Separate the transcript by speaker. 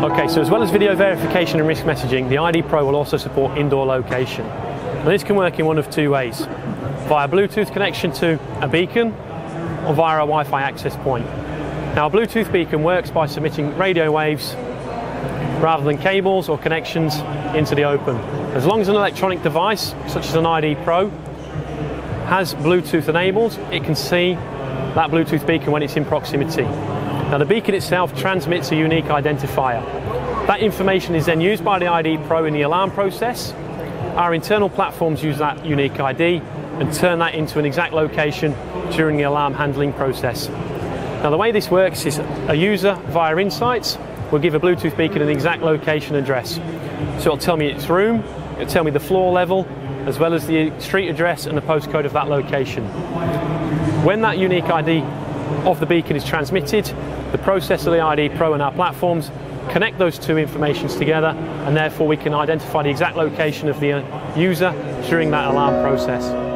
Speaker 1: Okay, so as well as video verification and risk messaging, the ID Pro will also support indoor location. And this can work in one of two ways, via Bluetooth connection to a beacon or via a Wi-Fi access point. Now a Bluetooth beacon works by submitting radio waves rather than cables or connections into the open. As long as an electronic device, such as an ID Pro, has Bluetooth enabled, it can see that Bluetooth beacon when it's in proximity. Now the beacon itself transmits a unique identifier. That information is then used by the ID Pro in the alarm process. Our internal platforms use that unique ID and turn that into an exact location during the alarm handling process. Now the way this works is a user via Insights will give a Bluetooth beacon an exact location address. So it'll tell me its room, it'll tell me the floor level, as well as the street address and the postcode of that location. When that unique ID of the beacon is transmitted, the processor, the ID Pro and our platforms connect those two informations together and therefore we can identify the exact location of the uh, user during that alarm process.